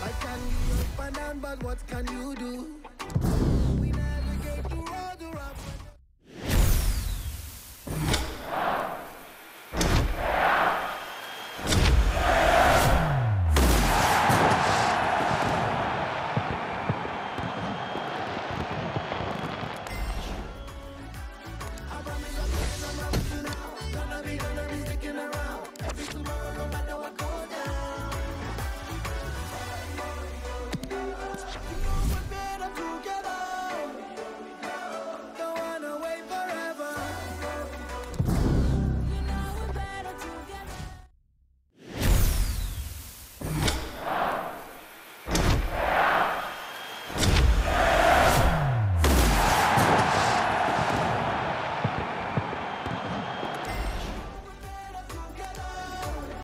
I can be up and down, but what can you do?